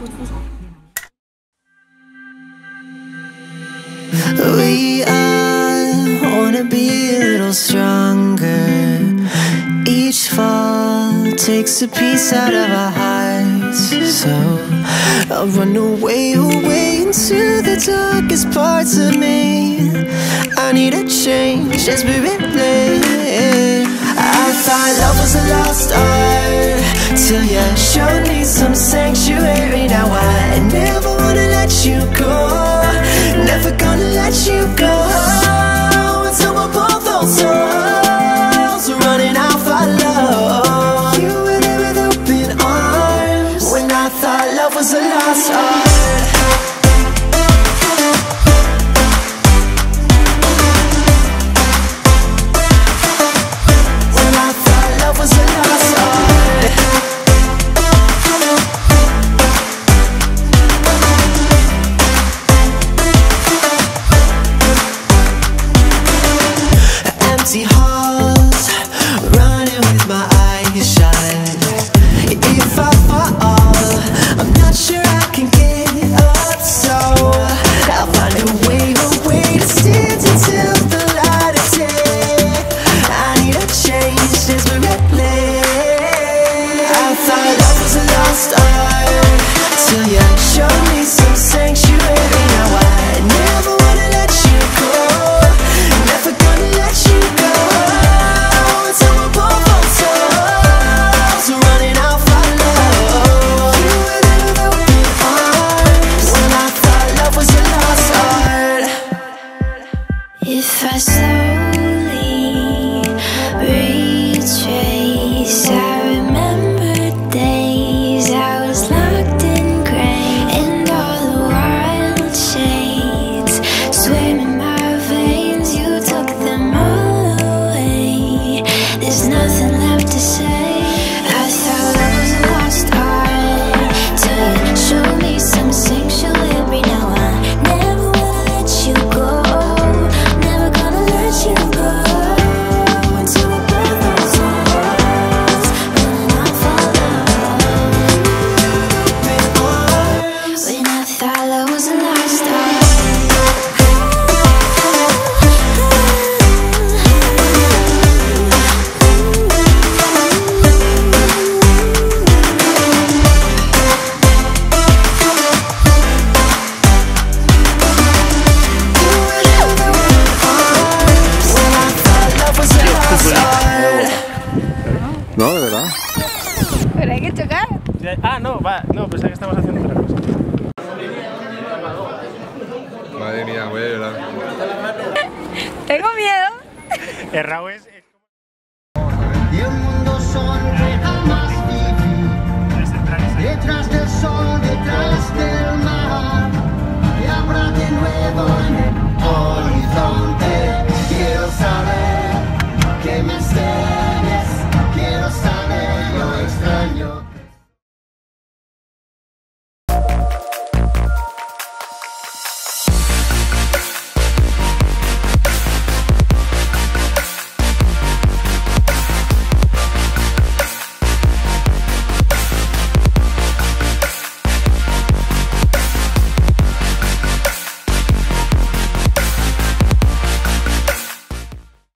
We all wanna be a little stronger. Each fall takes a piece out of our hearts. So I'll run away, away into the darkest parts of me. I need a change, desperately. I thought love was a lost art till you showed me some. thought love was a lost art to you va, no, pensé que estamos haciendo otra cosa. Madre mía, voy a llorar. Tengo miedo. El es... Eh, y el mundo sonreja más Detrás del sol, detrás